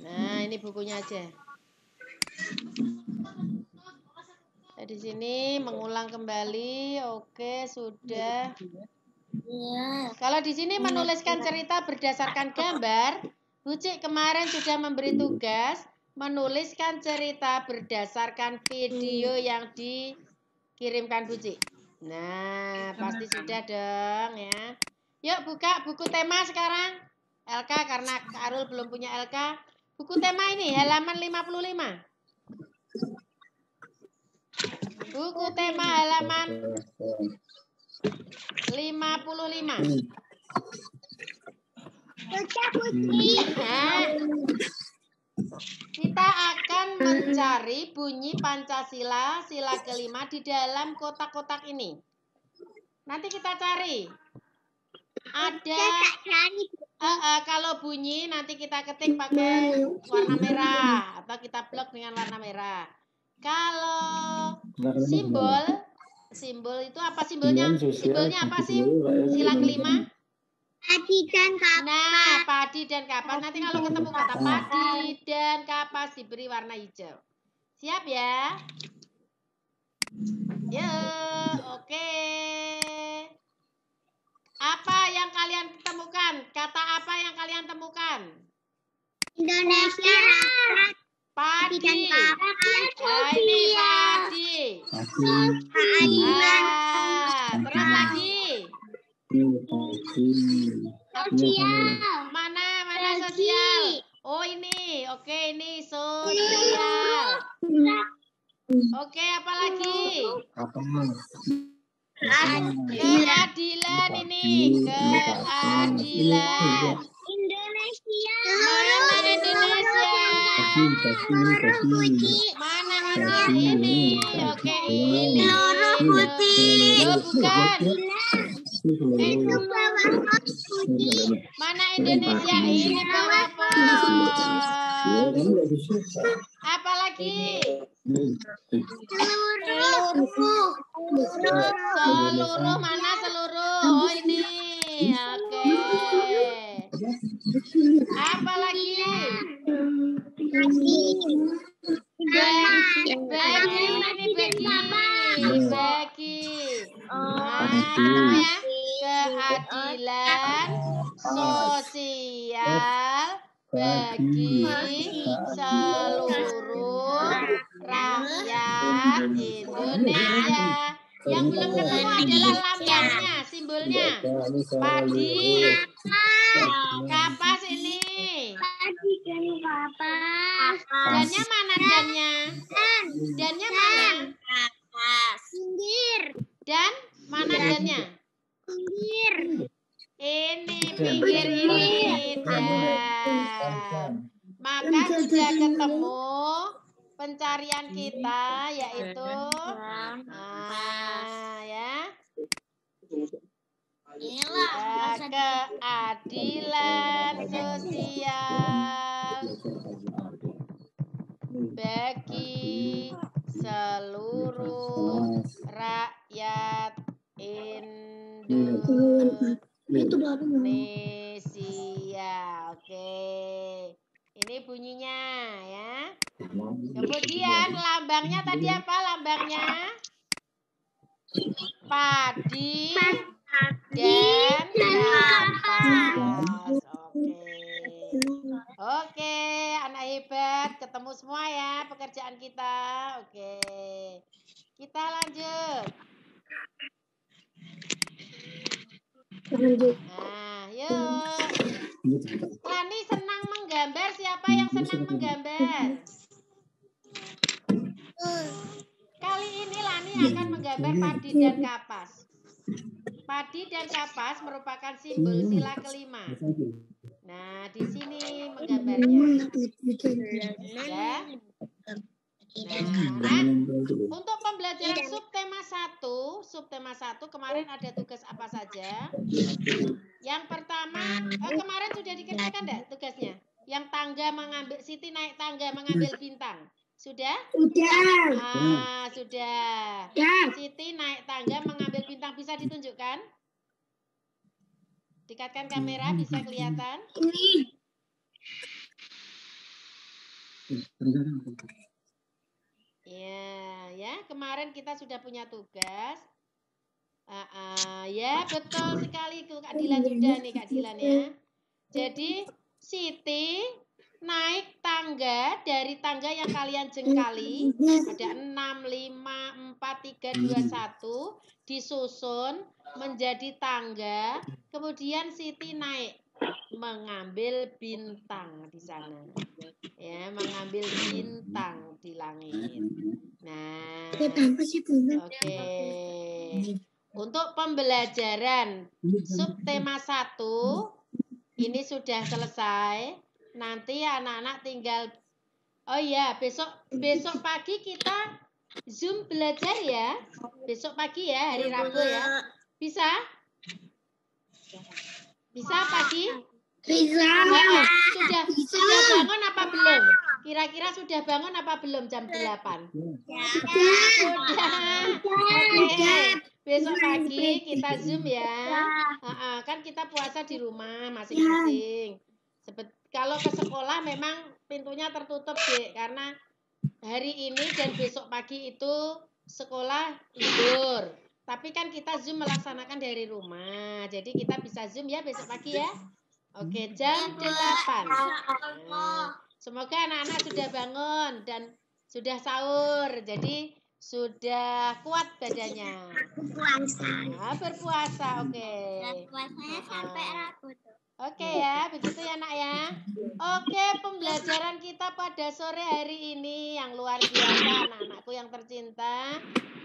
Nah, ini bukunya aja. Nah, di sini mengulang kembali. Oke, sudah. Iya. Kalau di sini menuliskan cerita berdasarkan gambar, Bucik kemarin sudah memberi tugas menuliskan cerita berdasarkan video yang dikirimkan Bucik. Nah, pasti sudah dong ya. Yuk buka buku tema sekarang. LK karena Kak Arul belum punya LK. Buku tema ini halaman 55. Buku tema halaman 55. Nah, kita akan mencari bunyi Pancasila sila kelima di dalam kotak-kotak ini. Nanti kita cari. Ada Eh, eh, kalau bunyi nanti kita ketik pakai warna merah atau kita blok dengan warna merah. Kalau simbol simbol itu apa simbolnya? Simbolnya apa sih? Sila kelima? Padi dan Nah, padi dan kapas. Nanti kalau ketemu kata padi dan kapas diberi warna hijau. Siap ya? Ya, oke. Apa yang kalian temukan? Kata apa yang kalian temukan? Indonesia. Padi. dan ini padi. Pasti. Ah, terus lagi. Sosial. Mana mana sosial? Oh ini, oke ini sosial. Oke apa lagi? Apa? Keadilan ini, keadilan. Indonesia. Mana Indonesia? Kasih, kasih, kasih. Mana? Ini, oke ini. Putih. Bukan. Itu bawah putih. Mana Indonesia ini. Apa lagi? Seluruh. Seluruh mana seluruh? Oh ini. Oke. Apa lagi? Keadilan sosial bagi seluruh rakyat Indonesia. Yang belum ketemu adalah lambangnya, simbolnya. Padi. Kapas ini. Dan kapas. Dannya mana dannya? Dannya mana? Pinggir. Dan. Mana dannya? Pinggir. Ini pinggir ini dan. Maka sudah ketemu pencarian kita yaitu ah ya. Ya, keadilan sosial bagi seluruh rakyat. Indonesia. Oke. Ini bunyinya ya. Kemudian lambangnya tadi apa lambangnya? Padi dan kapas. Oke. Anak hebat, ketemu semua ya pekerjaan kita. Oke. Kita lanjut. Lanjut. Nah, yuk. Lani senang menggambar. Siapa yang senang menggambar? Kali ini Lani akan menggambar padi dan kapas. Padi dan kapas merupakan simbol sila kelima. Nah, di sini menggambarnya. Ya. Nah, anak, untuk pembelajaran subtema 1, subtema 1 kemarin ada tugas apa saja? Yang pertama, eh, kemarin sudah dikerjakan enggak tugasnya? Yang tangga mengambil Siti naik tangga mengambil bintang. Sudah? Udah. Ah, sudah. Siti naik tangga mengambil bintang bisa ditunjukkan? Dekatkan kamera bisa kelihatan? Ini. Ya, ya. Kemarin kita sudah punya tugas. Ah, ah, ya, betul sekali Kak Dilan juga nih Kak Dilan ya. Jadi Siti naik tangga dari tangga yang kalian jengkali ada 6, 5, 4, 3, 2, 1 disusun menjadi tangga kemudian Siti naik mengambil bintang di sana. Ya mengambil bintang di langit. Nah Ya oke. Untuk pembelajaran subtema 1 ini sudah selesai nanti anak-anak tinggal oh ya besok besok pagi kita zoom belajar ya. Besok pagi ya hari Rabu ya. Bisa? Bisa pagi? Bisa. Oh, sudah sudah bangun apa belum? Kira-kira sudah bangun apa belum jam 8 sudah. Besok pagi kita zoom ya. Kan kita puasa di rumah masing-masing. Sebet kalau ke sekolah memang pintunya tertutup dek karena hari ini dan besok pagi itu sekolah libur Tapi kan kita Zoom melaksanakan dari rumah. Jadi kita bisa Zoom ya besok pagi ya. Oke, jam 8. Nah, semoga anak-anak sudah bangun dan sudah sahur. Jadi sudah kuat badannya. Puasa. Nah, berpuasa, oke. Puasanya sampai Rabu tuh. Oke ya, begitu ya nak ya. Oke, pembelajaran kita pada sore hari ini yang luar biasa anak-anakku yang tercinta.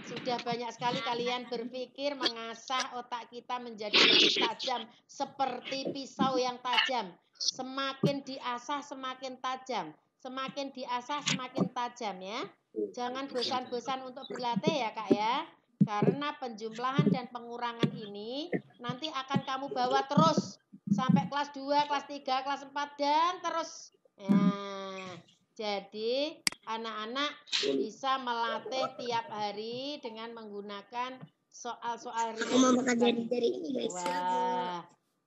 Sudah banyak sekali kalian berpikir mengasah otak kita menjadi lebih tajam seperti pisau yang tajam. Semakin diasah semakin tajam. Semakin diasah semakin tajam ya. Jangan bosan-bosan untuk berlatih ya kak ya. Karena penjumlahan dan pengurangan ini nanti akan kamu bawa terus sampai kelas 2, kelas 3, kelas 4 dan terus. Nah, jadi anak-anak bisa melatih tiap hari dengan menggunakan soal-soal Aku mau ringan. makan jari-jari ini guys. Wah.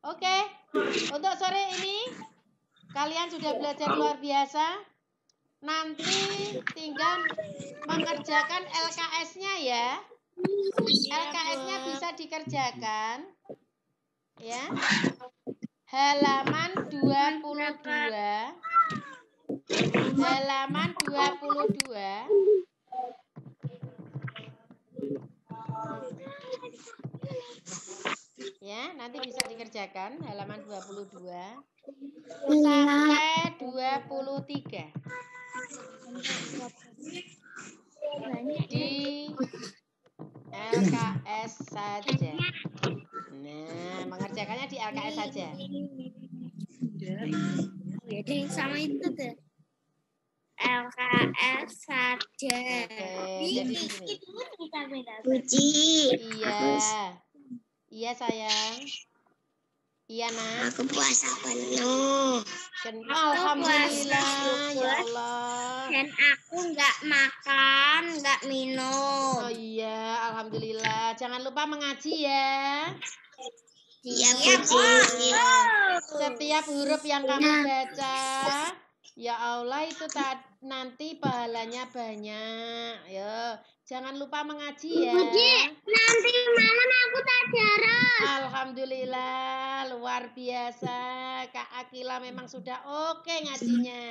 Oke. Untuk sore ini kalian sudah belajar luar biasa. Nanti tinggal mengerjakan LKS-nya ya. LKS-nya bisa dikerjakan ya. Halaman 22 halaman 22 ya, nanti bisa dikerjakan. Halaman 22 sampai 23 di LKS saja. Nah, mengerjakannya di LKS saja. Yang sama itu tuh. LKS saja. Oke, jadi gini. kita beda. Puji. Iya. Iya, sayang. Iya, Nak. Aku puasa penuh. Aku Alhamdulillah, puasa, ya Allah. Dan aku nggak makan, nggak minum. Oh iya, alhamdulillah. Jangan lupa mengaji ya. Iya, Puji. Setiap huruf yang kamu baca, ya Allah itu nanti pahalanya banyak. Ya, jangan lupa mengaji ya. Nanti malam aku jarang. Alhamdulillah, luar biasa. Kak Akila memang sudah oke ngajinya.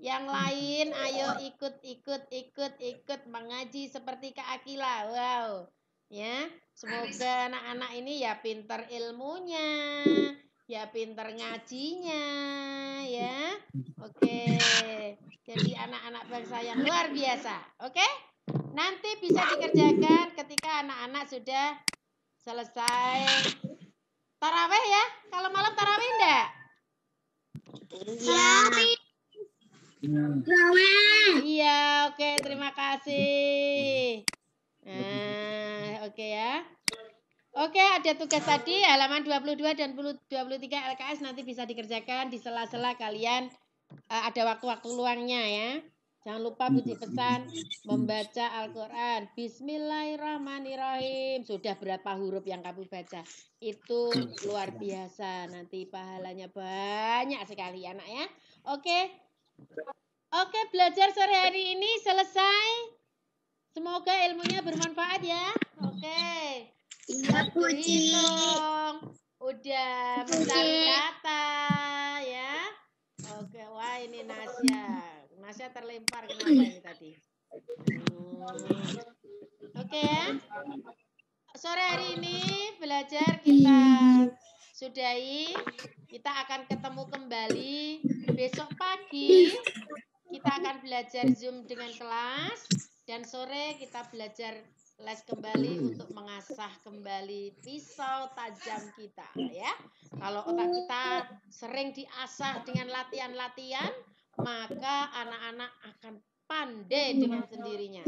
Yang lain, ayo ikut, ikut, ikut, ikut mengaji seperti Kak Akila. Wow, ya. Semoga anak-anak ini ya pinter ilmunya, ya pinter ngajinya, ya. Oke. Jadi anak-anak bangsa yang luar biasa. Oke? Nanti bisa dikerjakan ketika anak-anak sudah selesai taraweh ya. Kalau malam taraweh enggak? Iya. Iya, oke, terima kasih. Nah, oke ya. Oke, ada tugas tadi halaman 22 dan 23 LKS nanti bisa dikerjakan di sela-sela kalian eh, ada waktu-waktu luangnya ya. Jangan lupa puji pesan membaca Al-Quran. Bismillahirrahmanirrahim. Sudah berapa huruf yang kamu baca? Itu luar biasa. Nanti pahalanya banyak sekali anak ya. Oke. Oke, belajar sore hari ini selesai. Semoga ilmunya bermanfaat ya. Oke. Iya, Puji. Udah mencari kata ya. Oke, wah ini Nasya. Nasya terlempar kenapa ini tadi? Hmm. Oke ya. Sore hari ini belajar kita sudahi. Kita akan ketemu kembali besok pagi. Kita akan belajar Zoom dengan kelas dan sore kita belajar les kembali untuk mengasah kembali pisau tajam kita ya. Kalau otak kita sering diasah dengan latihan-latihan, maka anak-anak akan pandai dengan sendirinya.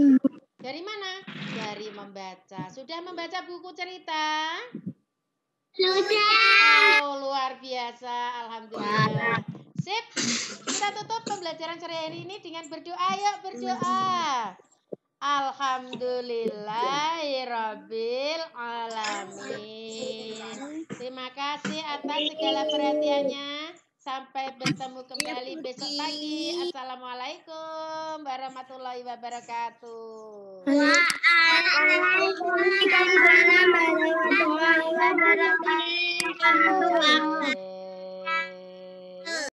Dari mana? Dari membaca. Sudah membaca buku cerita? Sudah. Oh, luar biasa. Alhamdulillah. Sip. Kita tutup pembelajaran sore hari ini dengan berdoa. Yuk berdoa. Alhamdulillahirabbil alamin. Terima kasih atas segala perhatiannya. Sampai bertemu iya, kembali besok pagi. Assalamualaikum warahmatullahi wabarakatuh. Waalaikumsalam warahmatullahi wabarakatuh.